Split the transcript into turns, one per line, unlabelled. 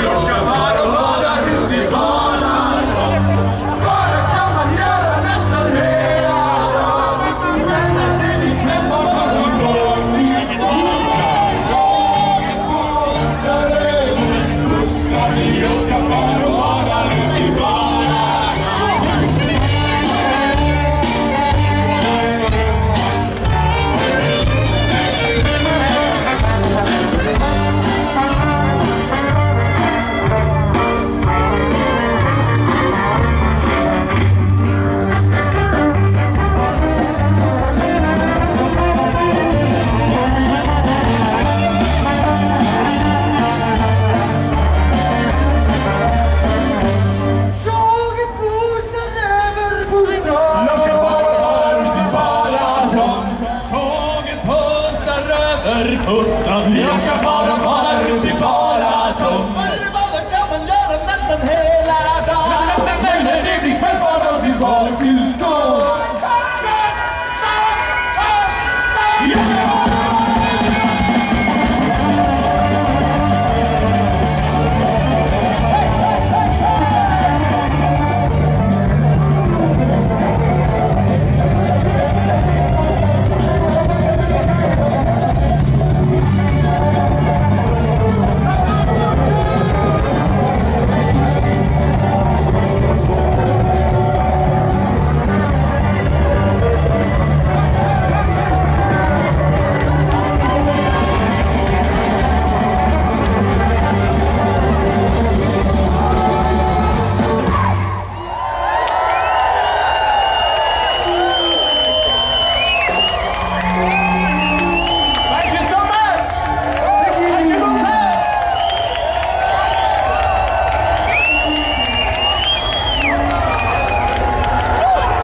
meus cavalos. Marcus Jag ska bara, bara runt i bara tom det bara kan man göra nästan hela dagen? Men när det blir kväll bara tillbaks till stan.